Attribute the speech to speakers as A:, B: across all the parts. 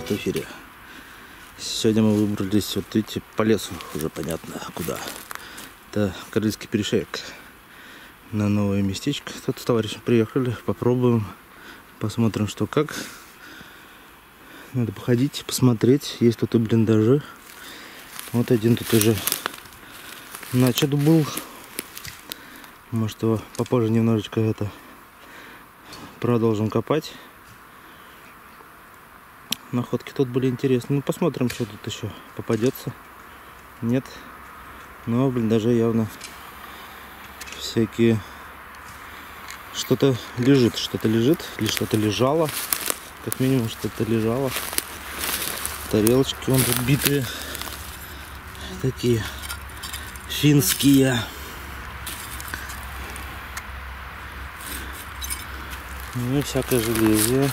A: привет! Это снова Лунный ландшафт в эфире. Сегодня мы выбрались, вот видите, по лесу, уже понятно куда. Это Крыльский перешеек. На новое местечко. Тут с товарищем приехали, попробуем, посмотрим, что как. Надо походить, посмотреть. Есть тут и блиндажи. Вот один тут уже начат был. Может его попозже немножечко это продолжим копать. Находки тут были интересные. Ну, посмотрим, что тут еще попадется. Нет. Но, блин, даже явно всякие... Что-то лежит, что-то лежит, или что-то лежало. Как минимум, что-то лежало. Тарелочки вон тут битые. Такие финские. Ну и всякое железие.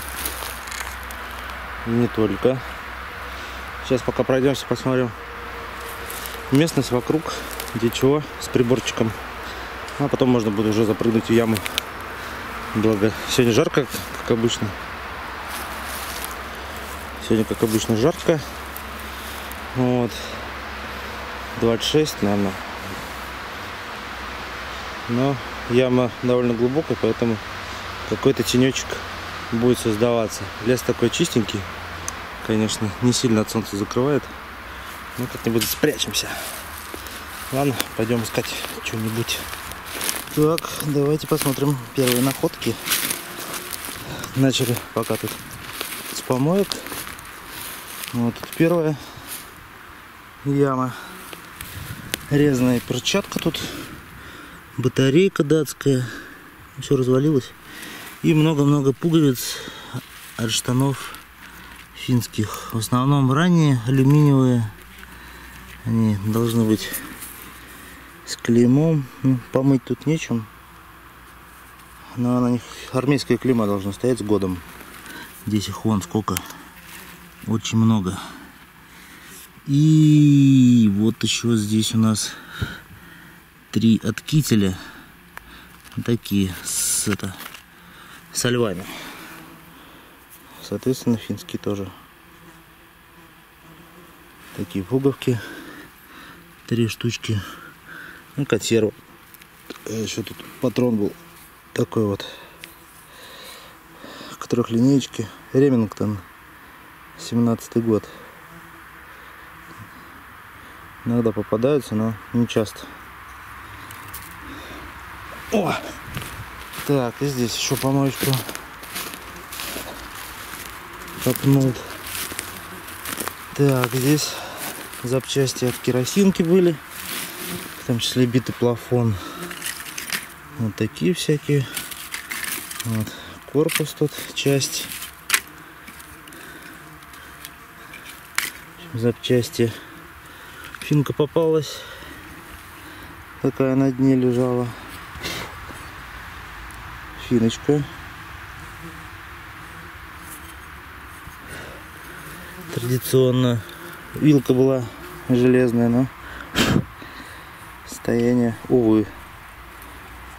A: Не только. Сейчас пока пройдемся, посмотрим местность вокруг, где чего, с приборчиком. А потом можно будет уже запрыгнуть в яму. Благо, сегодня жарко, как обычно. Сегодня, как обычно, жарко. Вот. 26, наверное. Но яма довольно глубокая, поэтому какой-то тенечек будет создаваться. Лес такой чистенький. Конечно, не сильно от солнца закрывает. Но как-нибудь спрячемся. Ладно, пойдем искать что-нибудь. Так, давайте посмотрим первые находки. Начали пока тут с помоек. Вот тут первая яма. Резаная перчатка тут. Батарейка датская. Все развалилось. И много-много пуговиц от штанов финских. В основном ранние алюминиевые. Они должны быть с клеймом. Ну, помыть тут нечем. Но на них армейское клеймо должно стоять с годом. Здесь их вон сколько. Очень много. И вот еще здесь у нас три от кителя. Такие с это со львами. Соответственно, финские тоже. Такие пуговки. Три штучки. Ну, консерва. Еще тут патрон был такой вот. К трехлинеечке. Ремингтон. 17 год. Иногда попадаются, но не часто. О! Так, и здесь еще помоечку копнул. Так, здесь запчасти от керосинки были. В том числе битый плафон. Вот такие всякие. Вот. Корпус тут, часть. Запчасти. Финка попалась. Такая на дне лежала финочка. Традиционно вилка была железная, но состояние, увы,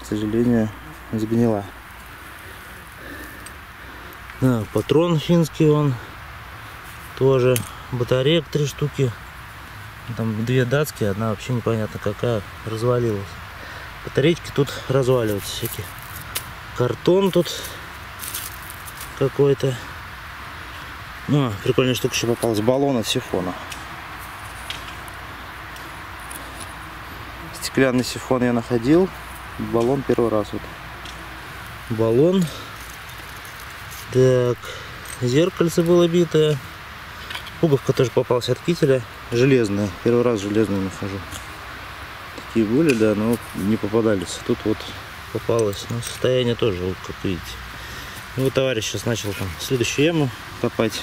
A: к сожалению, сгнила. Да, патрон финский он тоже батареек три штуки там две датские одна вообще непонятно какая развалилась батарейки тут разваливаются всякие картон тут какой-то. Ну, прикольная штука еще попалась. Баллон от сифона. Стеклянный сифон я находил. Баллон первый раз вот. Баллон. Так. Зеркальце было битое. Пуговка тоже попалась от кителя. Железная. Первый раз железную нахожу. Такие были, да, но не попадались. Тут вот попалось. Но состояние тоже, вот, как видите. Ну, вот товарищ сейчас начал там следующую яму копать.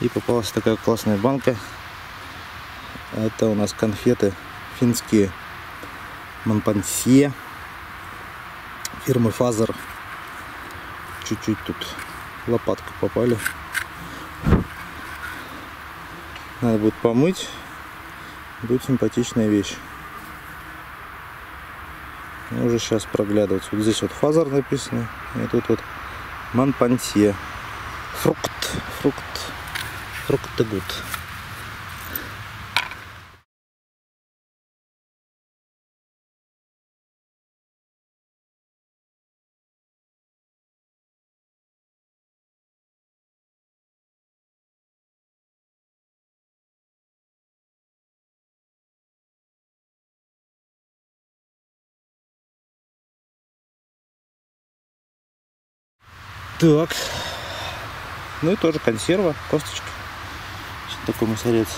A: И попалась такая классная банка. Это у нас конфеты финские Монпансье фирмы Fazer. Чуть-чуть тут лопатка попали. Надо будет помыть. Будет симпатичная вещь уже сейчас проглядывается. Вот здесь вот фазер написано, и тут вот Манпансье. Фрукт, фрукт, фрукты гуд. Так. Ну и тоже консерва, косточки. Сейчас такой мусорец.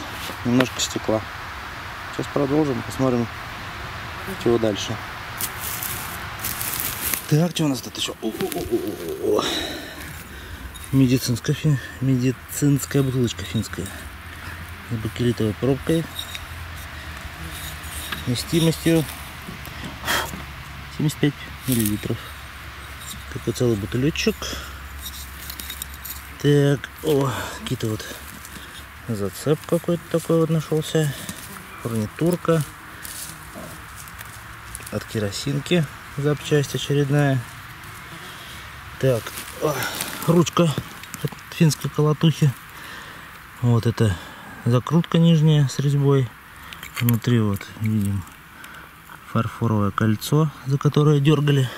A: Немножко стекла. Сейчас продолжим, посмотрим, чего дальше. Так, что у нас тут еще? О -о -о медицинская, фи... медицинская бутылочка финская. С бакелитовой пробкой. Вместимостью 75 миллилитров. Такой целый бутылечек. Так, о, какие-то вот зацеп какой-то такой вот нашелся. Фурнитурка. От керосинки запчасть очередная. Так, о, ручка от финской колотухи. Вот это закрутка нижняя с резьбой. Внутри вот видим фарфоровое кольцо, за которое дергали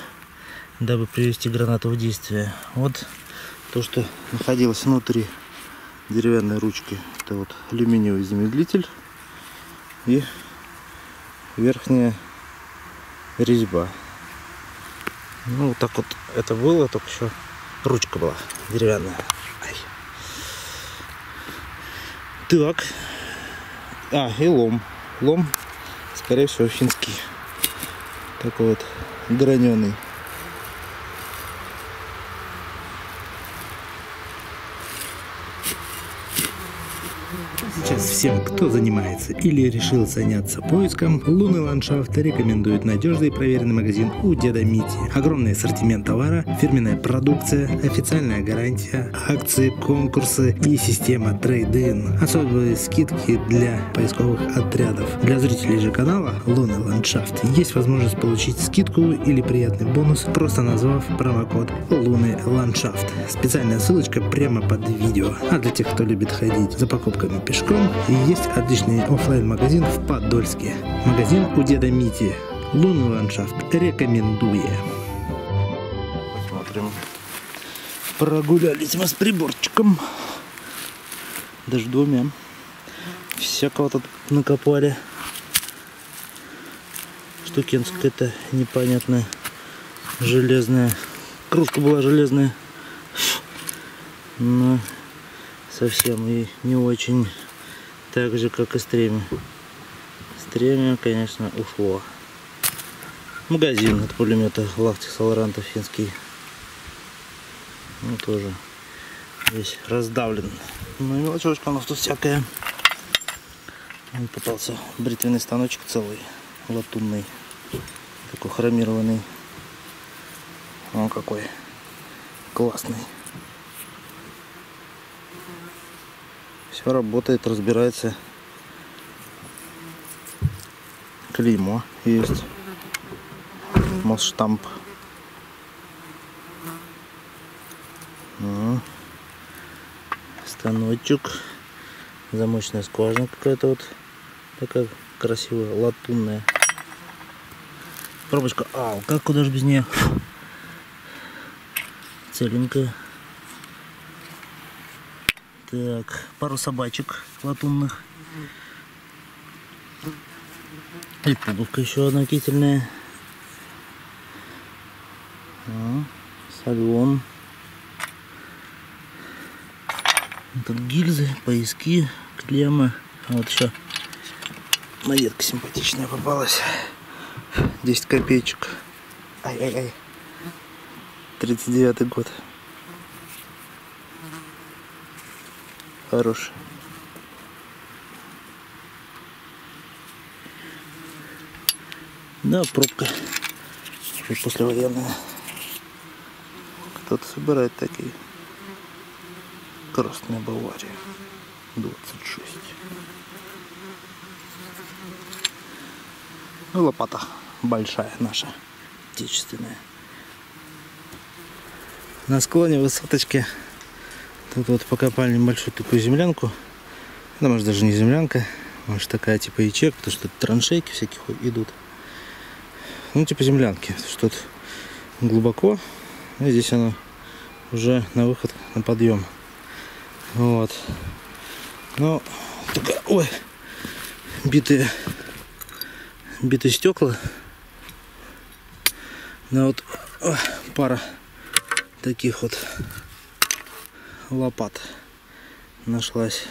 A: дабы привести гранату в действие. Вот то, что находилось внутри деревянной ручки. Это вот алюминиевый замедлитель и верхняя резьба. Ну, вот так вот это было, только еще ручка была деревянная. Ай. Так. А, и лом. Лом, скорее всего, финский. Такой вот граненый.
B: Сейчас всем, кто занимается или решил заняться поиском, лунный ландшафт рекомендует надежный и проверенный магазин у Деда Мити. Огромный ассортимент товара, фирменная продукция, официальная гарантия, акции, конкурсы и система трейд-ин. Особые скидки для поисковых отрядов. Для зрителей же канала Лунный ландшафт есть возможность получить скидку или приятный бонус, просто назвав промокод Лунный ландшафт. Специальная ссылочка прямо под видео. А для тех, кто любит ходить за покупками пешком и есть отличный офлайн магазин в Подольске. Магазин у деда Мити. Лунный ландшафт. Рекомендую.
A: Посмотрим. Прогулялись мы с приборчиком. Даже двумя. Всякого тут накопали. Штукенская какая-то непонятная. Железная. Кружка была железная. Но совсем и не очень так же, как и стремя. Стремя, конечно, ушло. Магазин от пулемета Лахти Саларанта финский. Ну, тоже весь раздавлен. Ну и мелочевочка у нас тут всякая. Он попался бритвенный станочек целый, латунный, такой хромированный. Он какой классный. Все работает, разбирается. Клеймо есть. Мосштамп. Ну, станочек. Замочная скважина какая-то вот. Такая красивая, латунная. Пробочка. А, как куда же без нее? Целенькая. Так, пару собачек латунных. И пуговка еще одна кительная. А, сальон. Тут гильзы, пояски, клеммы. А вот еще монетка симпатичная попалась. 10 копеечек. Ай-ай-ай. 39 год. Хороший. Да, пробка. Послевоенная. Кто-то собирает такие. Красная Бавария. 26. Ну, лопата большая наша, отечественная. На склоне высоточки Тут вот покопали небольшую такую землянку. Да, может даже не землянка. Может такая типа ячейка, потому что тут траншейки всякие идут. Ну типа землянки. Что тут глубоко. И здесь она уже на выход, на подъем. Вот. Ну, такая, ой, битые, битые стекла. Ну вот о, пара таких вот лопат нашлась.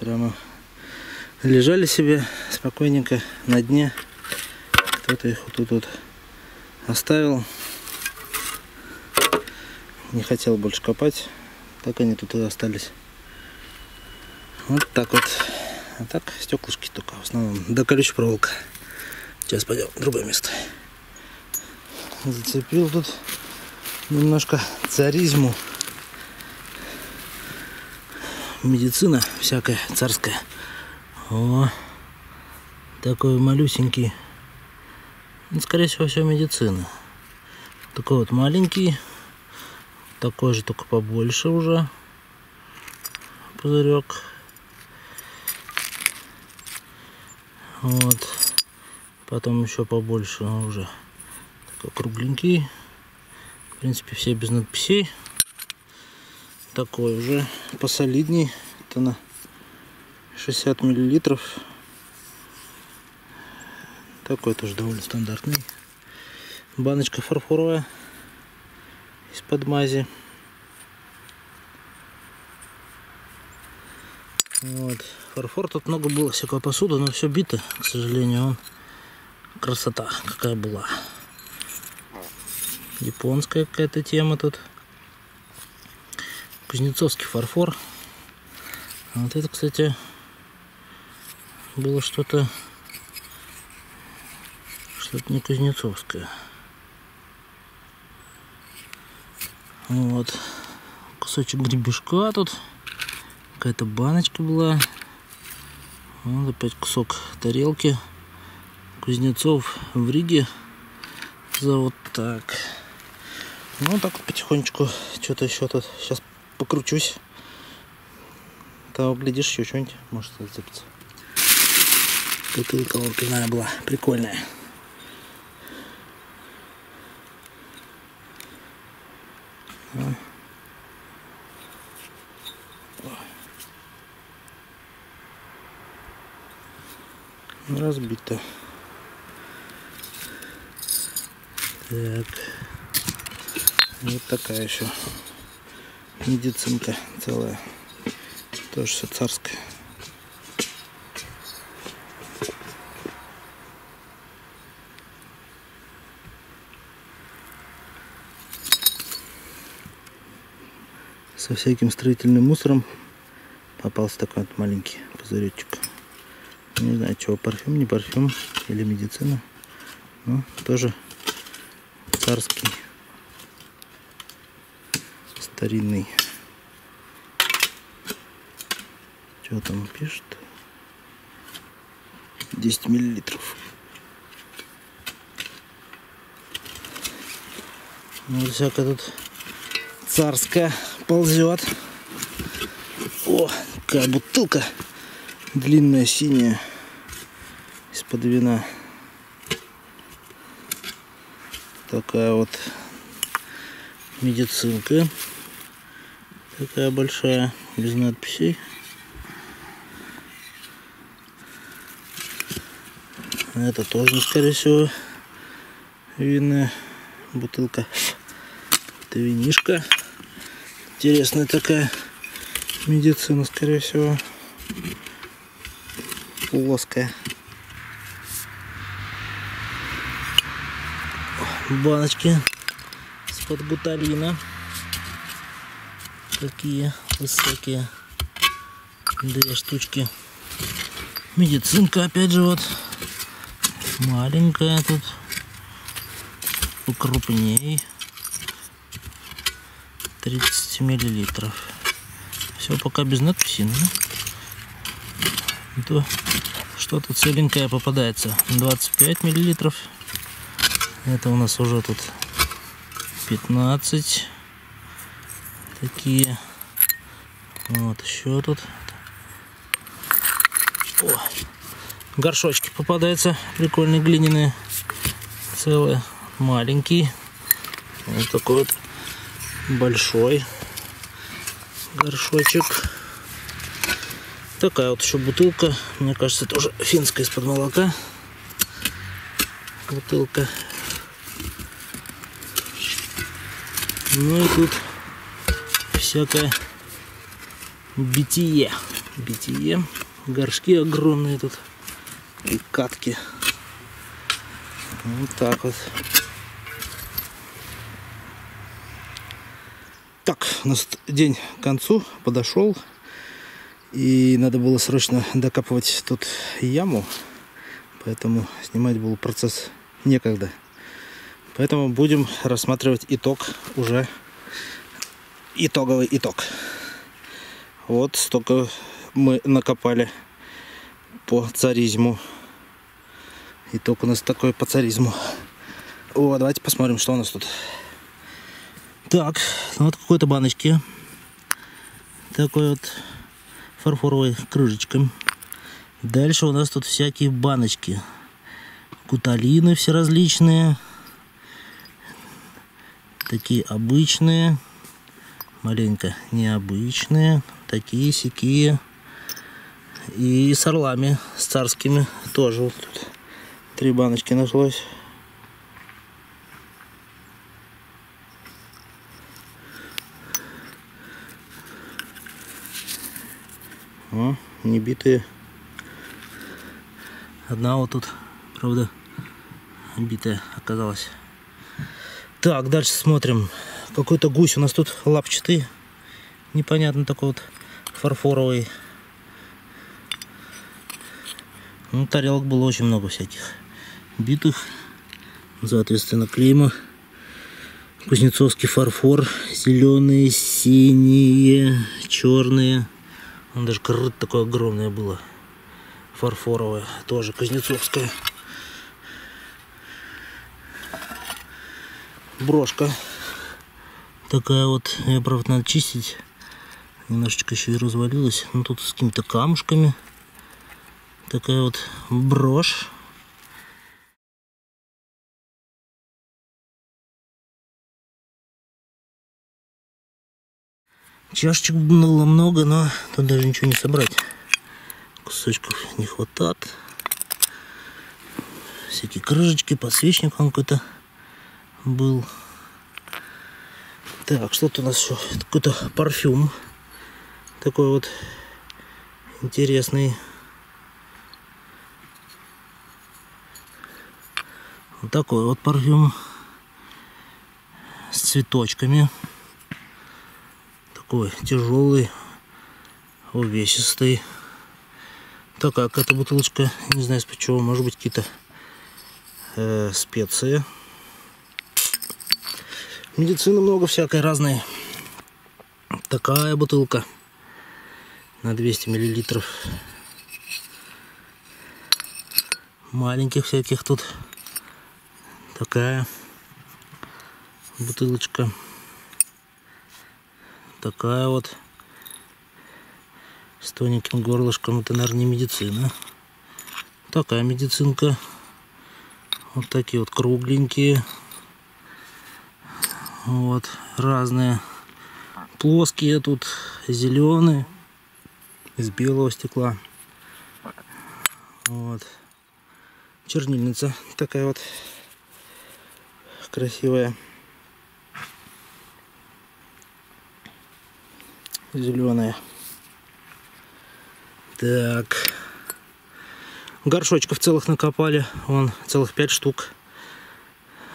A: Прямо лежали себе спокойненько на дне. Кто-то их вот тут вот оставил. Не хотел больше копать. Так они тут и остались. Вот так вот. А так стеклышки только в основном. Да колючая проволока. Сейчас пойдем в другое место. Зацепил тут немножко царизму. Медицина всякая царская. О, такой малюсенький. Ну, скорее всего, все медицина. Такой вот маленький. Такой же, только побольше уже. Пузырек. Вот. Потом еще побольше, уже такой кругленький. В принципе, все без надписей. Такой уже посолидней. Это на 60 миллилитров. Такой тоже довольно стандартный. Баночка фарфоровая из-под мази. Вот. Фарфор тут много было всякого посуды, но все бито, к сожалению. Он красота какая была. Японская какая-то тема тут. Кузнецовский фарфор. А вот это, кстати, было что-то что-то не кузнецовское. Вот. Кусочек гребешка тут. Какая-то баночка была. Вот опять кусок тарелки. Кузнецов в Риге. За вот так. Ну, так потихонечку. Что-то еще тут. Сейчас покручусь. Того, глядишь, еще что-нибудь может зацепиться. Бутылка лопиная была. Прикольная. разбито. Так. Вот такая еще медицинка целая. Тоже все царское. Со всяким строительным мусором попался такой вот маленький пузыречек. Не знаю, чего, парфюм, не парфюм или медицина. Но тоже царский, старинный. Что там пишет? 10 миллилитров. Ну, всякая тут царская ползет. О, какая бутылка длинная синяя из-под вина. Такая вот медицинка. Такая большая, без надписей. Это тоже, скорее всего, винная бутылка. Это винишка. Интересная такая медицина, скорее всего плоская. Баночки из-под гуталина. Такие высокие. Две штучки. Медицинка опять же вот. Маленькая тут. Покрупней. 30 миллилитров. Все пока без надписи. Ну, то что-то целенькое попадается. 25 миллилитров. Это у нас уже тут 15. Такие. Вот еще тут. О, горшочки попадаются. Прикольные глиняные. Целые. Маленький. Вот такой вот большой горшочек. Такая вот еще бутылка. Мне кажется, тоже финская из-под молока. Бутылка. Ну и тут всякое битие. Битие. Горшки огромные тут. И катки. Вот так вот. Так, у нас день к концу подошел. И надо было срочно докапывать тут яму. Поэтому снимать был процесс некогда. Поэтому будем рассматривать итог уже. Итоговый итог. Вот столько мы накопали по царизму. Итог у нас такой по царизму. О, давайте посмотрим, что у нас тут. Так, ну вот какой-то баночки. Такой вот фарфоровой крышечкой. Дальше у нас тут всякие баночки. Куталины все различные. Такие обычные. Маленько необычные. Такие сякие. И с орлами, с царскими тоже. Вот тут три баночки нашлось. О, не битые. Одна вот тут, правда, битая оказалась. Так, дальше смотрим. Какой-то гусь у нас тут лапчатый. Непонятно такой вот фарфоровый. Ну, тарелок было очень много всяких битых. Соответственно, клейма. Кузнецовский фарфор. Зеленые, синие, черные. Он даже крыто такое огромное было. Фарфоровое. Тоже Кузнецовское. Брошка. Такая вот. Ее, правда, надо чистить. Немножечко еще и развалилась. Ну, тут с какими-то камушками. Такая вот брошь. Чашечек было много, но тут даже ничего не собрать. Кусочков не хватает. Всякие крышечки, подсвечник он какой-то был. Так, что-то у нас еще. Какой-то парфюм. Такой вот интересный. Вот такой вот парфюм с цветочками такой тяжелый, увесистый. Такая какая-то бутылочка, не знаю с почему, может быть какие-то э, специи. Медицины много всякой разной. Такая бутылка на 200 миллилитров. Маленьких всяких тут. Такая бутылочка такая вот с тоненьким горлышком. Это, наверное, не медицина. Такая медицинка. Вот такие вот кругленькие. Вот, разные. Плоские тут, зеленые. Из белого стекла. Вот. Чернильница такая вот красивая. зеленые. Так. Горшочков целых накопали. Вон целых пять штук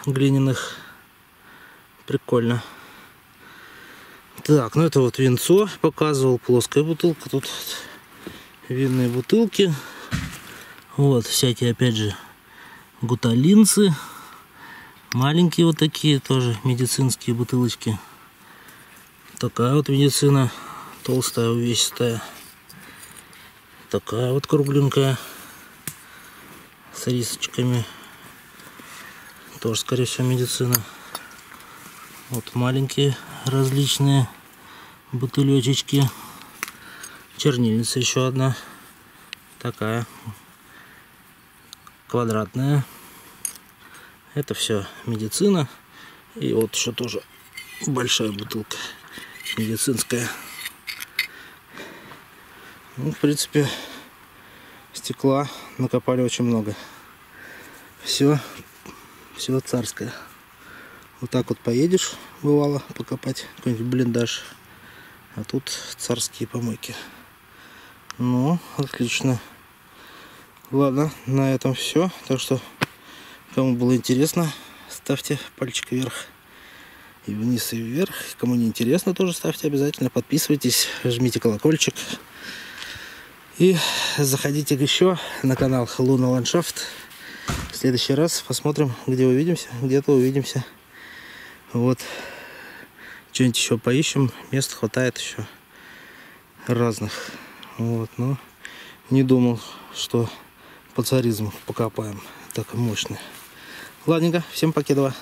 A: глиняных. Прикольно. Так, ну это вот винцо показывал. Плоская бутылка. Тут винные бутылки. Вот всякие, опять же, гуталинцы. Маленькие вот такие тоже медицинские бутылочки. Такая вот медицина толстая, увесистая. Такая вот кругленькая с рисочками. Тоже, скорее всего, медицина. Вот маленькие различные бутылечечки. Чернильница еще одна. Такая. Квадратная. Это все медицина. И вот еще тоже большая бутылка медицинская. Ну, в принципе, стекла накопали очень много. Все, все царское. Вот так вот поедешь, бывало, покопать какой-нибудь блиндаж. А тут царские помойки. Ну, отлично. Ладно, на этом все. Так что, кому было интересно, ставьте пальчик вверх и вниз, и вверх. Кому не интересно, тоже ставьте обязательно. Подписывайтесь, жмите колокольчик. И заходите еще на канал Луна Ландшафт. В следующий раз посмотрим, где увидимся. Где-то увидимся. Вот. Что-нибудь еще поищем. Мест хватает еще разных. Вот, но не думал, что по царизму покопаем. Так мощно. Ладненько, всем покедова.